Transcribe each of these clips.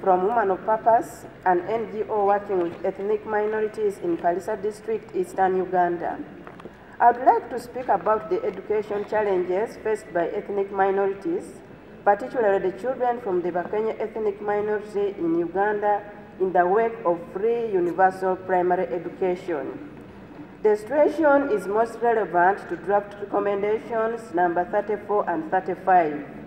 from Women of Purpose, an NGO working with ethnic minorities in Kalisa District, Eastern Uganda. I would like to speak about the education challenges faced by ethnic minorities, particularly the children from the Bakenye ethnic minority in Uganda in the wake of free universal primary education. The situation is most relevant to draft recommendations number 34 and 35.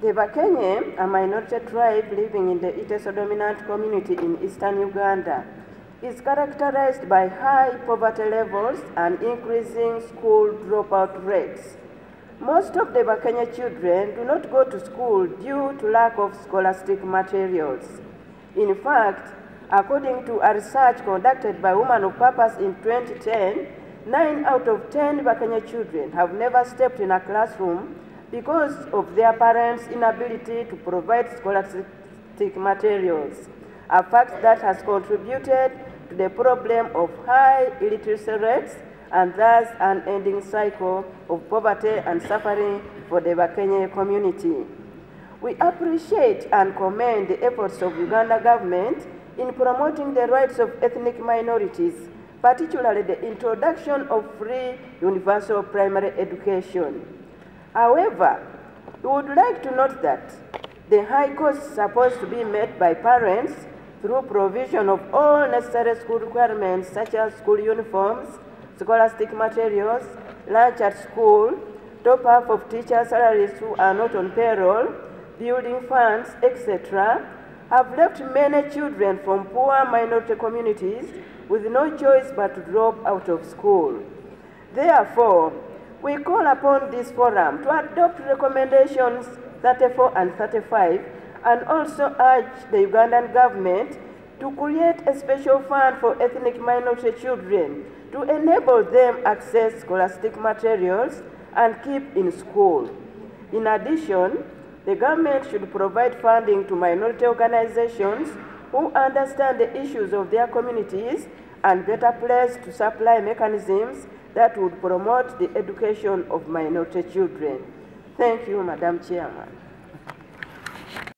The Bakenye, a minority tribe living in the Iteso-dominant community in eastern Uganda, is characterized by high poverty levels and increasing school dropout rates. Most of the Bakenye children do not go to school due to lack of scholastic materials. In fact, according to a research conducted by Women of Purpose in 2010, 9 out of 10 Bakenye children have never stepped in a classroom because of their parents' inability to provide scholastic materials, a fact that has contributed to the problem of high illiteracy rates and thus an ending cycle of poverty and suffering for the Bakenye community. We appreciate and commend the efforts of Uganda government in promoting the rights of ethnic minorities, particularly the introduction of free universal primary education. However, we would like to note that the high costs supposed to be met by parents through provision of all necessary school requirements such as school uniforms, scholastic materials, lunch at school, top up of teacher salaries who are not on payroll, building funds, etc., have left many children from poor minority communities with no choice but to drop out of school. Therefore, we call upon this forum to adopt recommendations 34 and 35 and also urge the Ugandan government to create a special fund for ethnic minority children to enable them access scholastic materials and keep in school. In addition, the government should provide funding to minority organizations who understand the issues of their communities and better placed to supply mechanisms that would promote the education of minority children. Thank you, Madam Chairman.